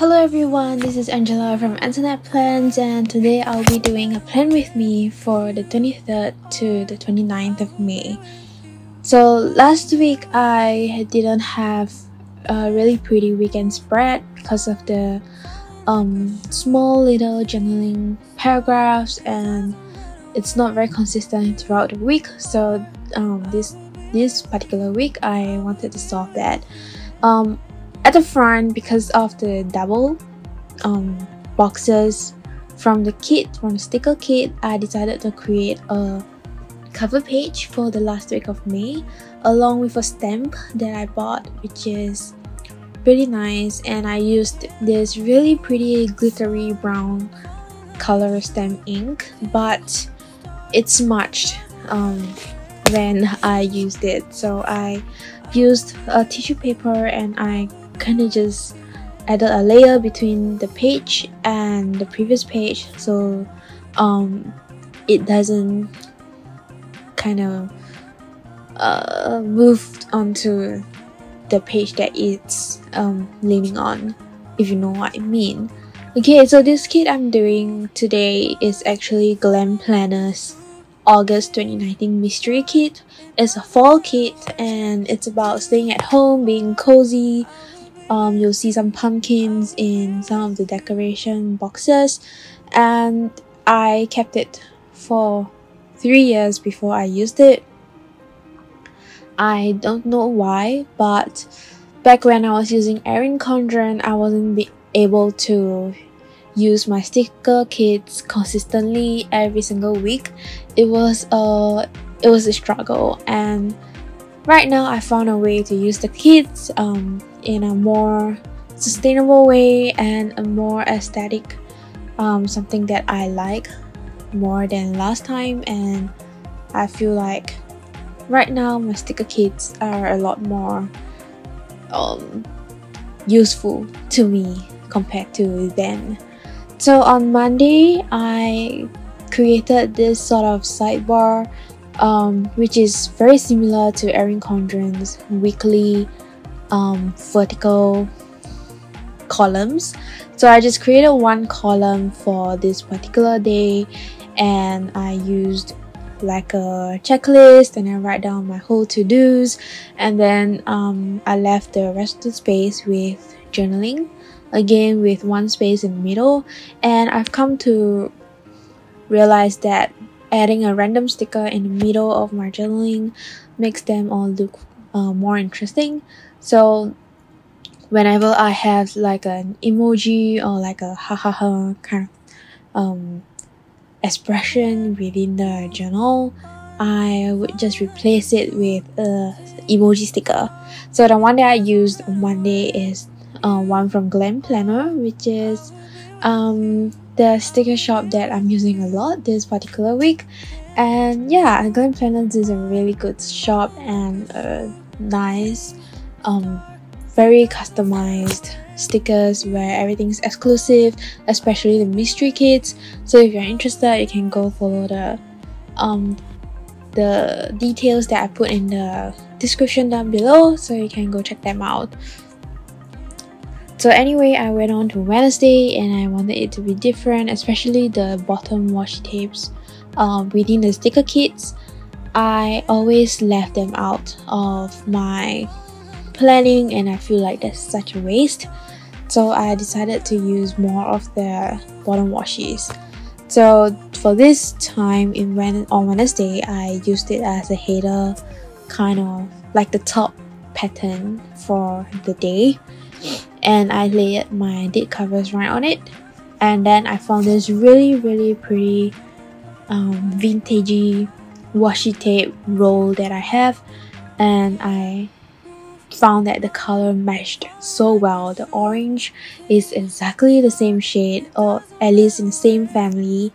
Hello everyone, this is Angela from Antoinette Plans and today I'll be doing a plan with me for the 23rd to the 29th of May. So last week I didn't have a really pretty weekend spread because of the um, small little journaling paragraphs and it's not very consistent throughout the week so um, this this particular week I wanted to solve that. Um, at the front, because of the double um, boxes. From the kit, from the sticker kit, I decided to create a cover page for the last week of May along with a stamp that I bought which is pretty nice. And I used this really pretty glittery brown color stamp ink but it smudged um, when I used it. So I used a tissue paper and I kind of just added a layer between the page and the previous page so um, it doesn't kind of uh, moved onto the page that it's um, leaning on if you know what I mean. Okay so this kit I'm doing today is actually Glam Planners August 2019 mystery kit. It's a fall kit and it's about staying at home being cozy um, you'll see some pumpkins in some of the decoration boxes and I kept it for three years before I used it. I don't know why, but back when I was using Erin Condren, I wasn't able to use my sticker kits consistently every single week. It was a it was a struggle and right now I found a way to use the kits um, in a more sustainable way and a more aesthetic um, something that I like more than last time. And I feel like right now my sticker kits are a lot more um, useful to me compared to then. So on Monday I created this sort of sidebar um, which is very similar to Erin Condren's weekly um, vertical columns. So I just created one column for this particular day and I used like a checklist and I write down my whole to-dos and then um, I left the rest of the space with journaling again with one space in the middle and I've come to realize that adding a random sticker in the middle of my journaling makes them all look uh, more interesting. So whenever I have like an emoji or like a ha ha ha kind of um, expression within the journal I would just replace it with a emoji sticker. So the one that I used on Monday is uh, one from Glam Planner which is um, the sticker shop that I'm using a lot this particular week. And yeah, Glam Planners is a really good shop and a nice, um, very customized stickers where everything's exclusive, especially the mystery kits. So if you're interested, you can go follow the um the details that I put in the description down below so you can go check them out. So anyway, I went on to Wednesday and I wanted it to be different, especially the bottom washi tapes um, within the sticker kits. I always left them out of my planning and I feel like that's such a waste. So I decided to use more of the bottom washes. So for this time in when on Wednesday, I used it as a header, kind of like the top pattern for the day and I layered my date covers right on it. And then I found this really really pretty um, vintagey washi tape roll that I have. And I found that the color matched so well. The orange is exactly the same shade or at least in the same family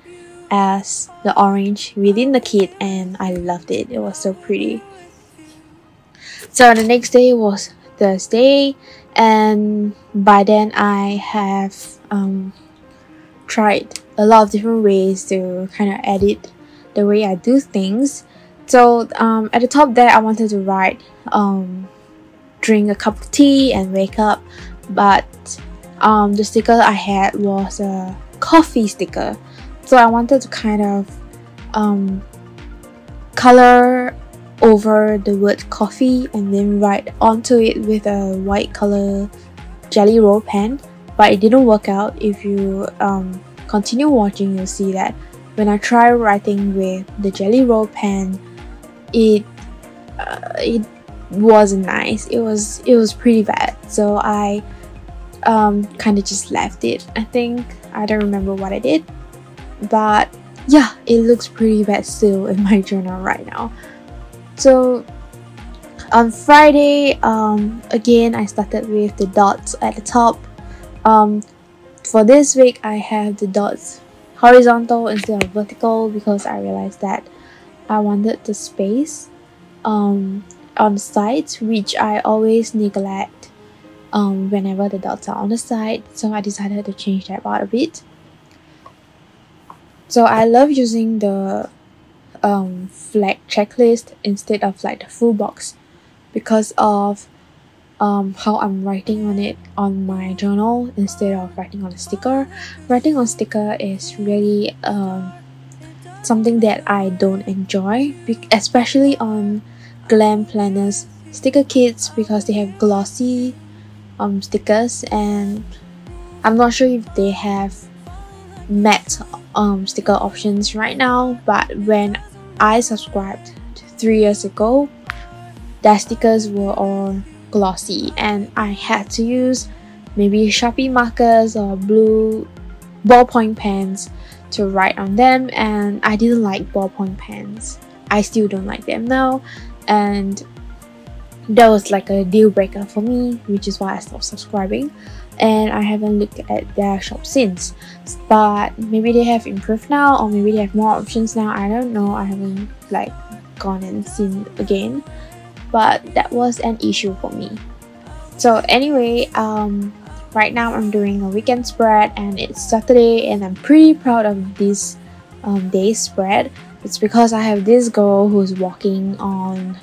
as the orange within the kit and I loved it. It was so pretty. So the next day was Thursday and by then I have um, tried a lot of different ways to kind of edit the way I do things. So um, at the top there, I wanted to write um, drink a cup of tea and wake up, but um, the sticker I had was a coffee sticker. So I wanted to kind of um, color over the word coffee and then write onto it with a white color jelly roll pen but it didn't work out. If you um, continue watching you'll see that when I try writing with the jelly roll pen it uh, it wasn't nice. It was it was pretty bad. So I um, kind of just left it. I think I don't remember what I did. But yeah it looks pretty bad still in my journal right now so on Friday um, again I started with the dots at the top. Um, for this week I have the dots horizontal instead of vertical because I realized that I wanted the space um, on the sides which I always neglect um, whenever the dots are on the side. So I decided to change that part a bit. So I love using the um, flag checklist instead of like the full box because of um, how I'm writing on it on my journal instead of writing on a sticker. Writing on sticker is really um, something that I don't enjoy, especially on glam planners sticker kits because they have glossy um, stickers and I'm not sure if they have matte um, sticker options right now but when I subscribed three years ago their stickers were all glossy and I had to use maybe Sharpie markers or blue ballpoint pens to write on them and I didn't like ballpoint pens. I still don't like them now and that was like a deal breaker for me which is why I stopped subscribing and I haven't looked at their shop since. But maybe they have improved now or maybe they have more options now. I don't know. I haven't like gone and seen again. But that was an issue for me. So anyway um right now i'm doing a weekend spread and it's saturday and i'm pretty proud of this um, day spread. It's because i have this girl who's walking on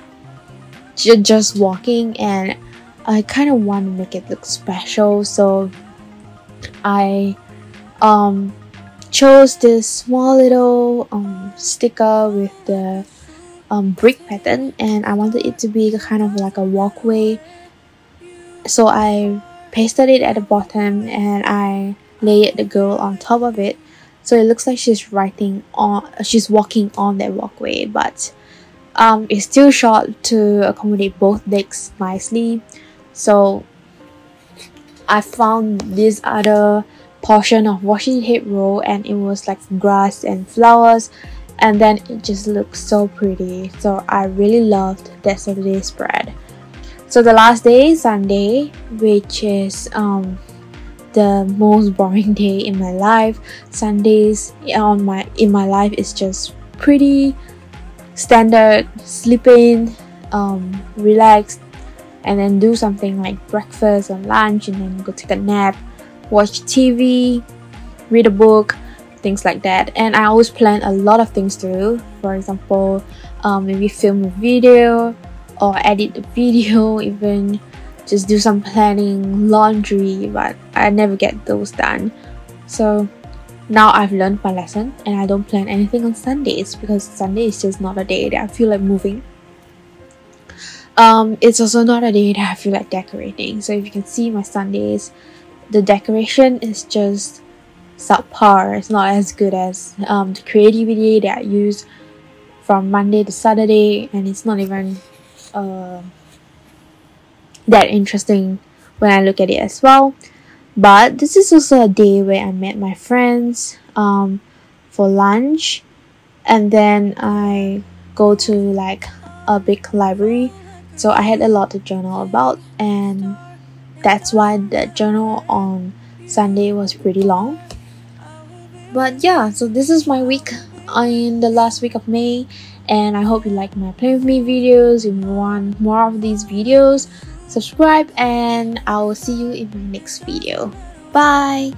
just walking and i kind of want to make it look special so i um chose this small little um sticker with the um, brick pattern and I wanted it to be kind of like a walkway. So I pasted it at the bottom and I layered the girl on top of it. So it looks like she's writing on she's walking on that walkway but um, it's still short to accommodate both legs nicely so I found this other portion of washi tape roll and it was like grass and flowers and then it just looks so pretty. So I really loved that Saturday spread. So the last day Sunday which is um, the most boring day in my life. Sundays on my in my life is just pretty standard sleep in um, and then do something like breakfast or lunch and then go take a nap watch TV read a book things like that. And I always plan a lot of things to do for example um, maybe film a video or edit the video even just do some planning laundry but I never get those done. So now I've learned my lesson and I don't plan anything on Sundays because Sunday is just not a day that I feel like moving um, it's also not a day that I feel like decorating so if you can see my Sundays the decoration is just subpar. It's not as good as um, the creativity that I use from Monday to Saturday, and it's not even uh, that interesting when I look at it as well. But this is also a day where I met my friends um, for lunch, and then I go to like a big library. So I had a lot to journal about, and that's why the journal on Sunday was pretty long. But yeah so this is my week in the last week of May and I hope you like my play with me videos. If you want more of these videos subscribe and I will see you in my next video. Bye